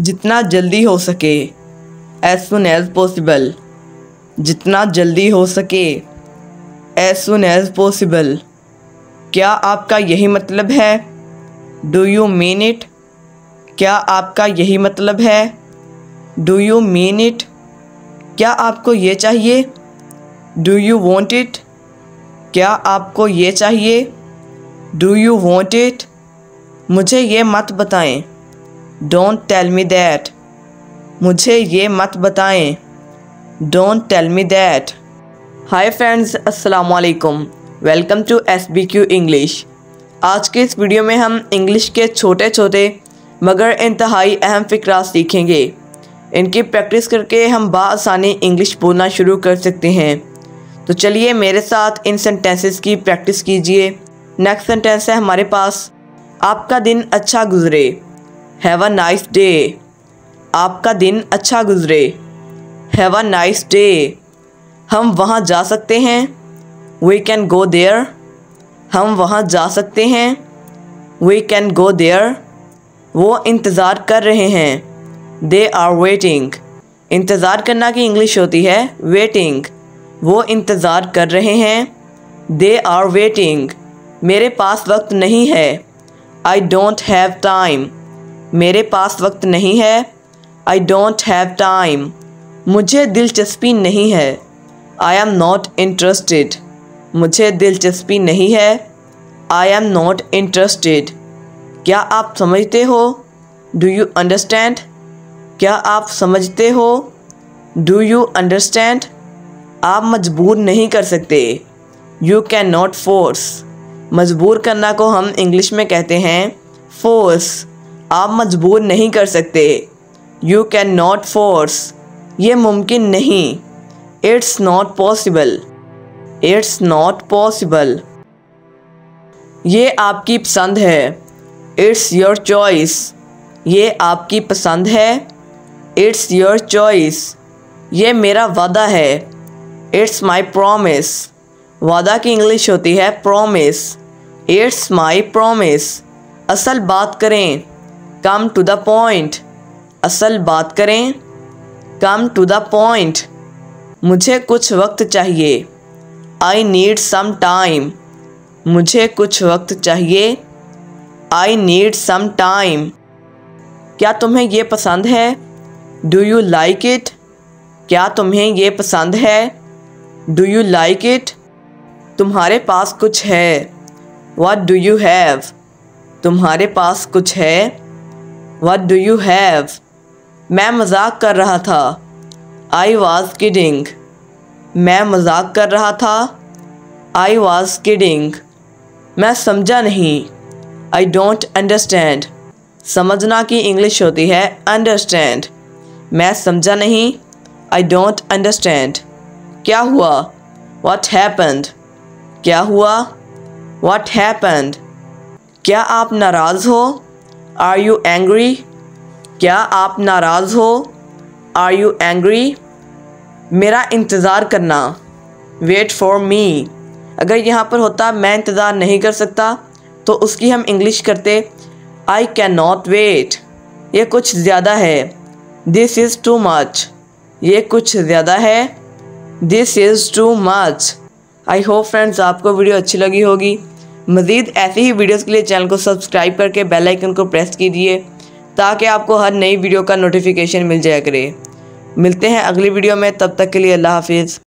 जितना जल्दी हो सके एज सुन एज पॉसिबल जितना जल्दी हो सके एज सुन एज पॉसिबल क्या आपका यही मतलब है? डू यू मीन इट क्या आपका यही मतलब है? डू यू मीन इट क्या आपको ये चाहिए? डू यू वॉन्ट इट क्या आपको ये चाहिए? डू यू वॉन्ट इट मुझे ये मत बताएँ। Don't tell me that. मुझे ये मत बताएँ। Don't tell me that. Hi friends, अस्सलाम वालेकुम। Welcome to S B Q English आज के इस वीडियो में हम इंग्लिश के छोटे छोटे मगर इंतहाई अहम फ़िक्रा सीखेंगे। इनकी प्रैक्टिस करके हम बसानी इंग्लिश बोलना शुरू कर सकते हैं। तो चलिए मेरे साथ इन सेंटेंसेस की प्रैक्टिस कीजिए। नेक्स्ट सेंटेंस है हमारे पास, आपका दिन अच्छा गुजरे। हैव अ नाइस डे आपका दिन अच्छा गुजरे। हैव अ नाइस डे हम वहाँ जा सकते हैं। वी कैन गो देयर हम वहाँ जा सकते हैं। वी कैन गो देयर वो इंतज़ार कर रहे हैं। दे आर वेटिंग इंतज़ार करना की इंग्लिश होती है वेटिंग वो इंतज़ार कर रहे हैं। दे आर वेटिंग मेरे पास वक्त नहीं है। आई डोंट हैव टाइम मेरे पास वक्त नहीं है। आई डोंट हैव टाइम मुझे दिलचस्पी नहीं है। आई एम नॉट इंटरेस्टेड मुझे दिलचस्पी नहीं है। आई एम नॉट इंटरेस्टेड क्या आप समझते हो? डू यू अंडरस्टैंड क्या आप समझते हो? डू यू अंडरस्टैंड आप मजबूर नहीं कर सकते। यू कैन नॉट फोर्स मजबूर करना को हम इंग्लिश में कहते हैं फोर्स आप मजबूर नहीं कर सकते। यू कैन नॉट फोर्स ये मुमकिन नहीं। It's not possible it's not possible ये आपकी पसंद है। इट्स योर चॉइस ये आपकी पसंद है। इट्स योर चॉइस ये मेरा वादा है। इट्स माई प्रोमिस वादा की इंग्लिश होती है प्रोमिस इट्स माई प्रोमिस असल बात करें। कम टू द पॉइंट असल बात करें। कम टू द पॉइंट मुझे कुछ वक्त चाहिए। आई नीड सम टाइम मुझे कुछ वक्त चाहिए। आई नीड सम टाइम क्या तुम्हें ये पसंद है? डू यू लाइक इट क्या तुम्हें ये पसंद है? डू यू लाइक इट तुम्हारे पास कुछ है। वट डू यू हैव तुम्हारे पास कुछ है। वट डू यू हैव मैं मज़ाक कर रहा था। आई वॉज़ किडिंग मैं मज़ाक कर रहा था। आई वॉज़ किडिंग मैं समझा नहीं। आई डोंट अंडरस्टैंड समझना की इंग्लिश होती है अंडरस्टैंड मैं समझा नहीं। आई डोंट अंडरस्टैंड क्या हुआ? वट हैपन्ड क्या हुआ? वट हैपन्ड क्या आप नाराज़ हो? आर यू एंग्री क्या आप नाराज़ हो? आर यू एंग्री मेरा इंतज़ार करना। वेट फॉर मी अगर यहाँ पर होता, मैं इंतज़ार नहीं कर सकता तो उसकी हम इंग्लिश करते आई कैन नॉट वेट ये कुछ ज़्यादा है। दिस इज़ टू मच ये कुछ ज़्यादा है। This is too much I hope friends आपको वीडियो अच्छी लगी होगी। मज़ीद ऐसे ही वीडियोस के लिए चैनल को सब्सक्राइब करके बेल आइकन को प्रेस कीजिए, ताकि आपको हर नई वीडियो का नोटिफिकेशन मिल जाया करे। मिलते हैं अगली वीडियो में, तब तक के लिए अल्लाह हाफिज़।